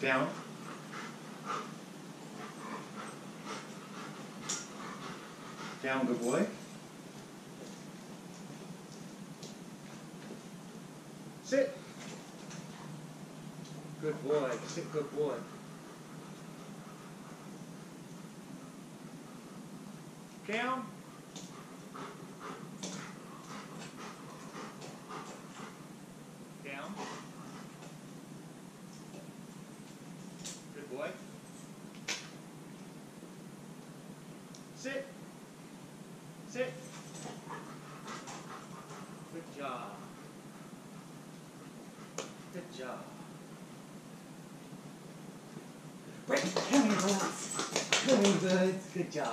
Down. Down, good boy. Sit. Good boy. Sit, good boy. Down. Down. Good boy. Sit. Sit. Good job. Good job. Break. Good. Good job.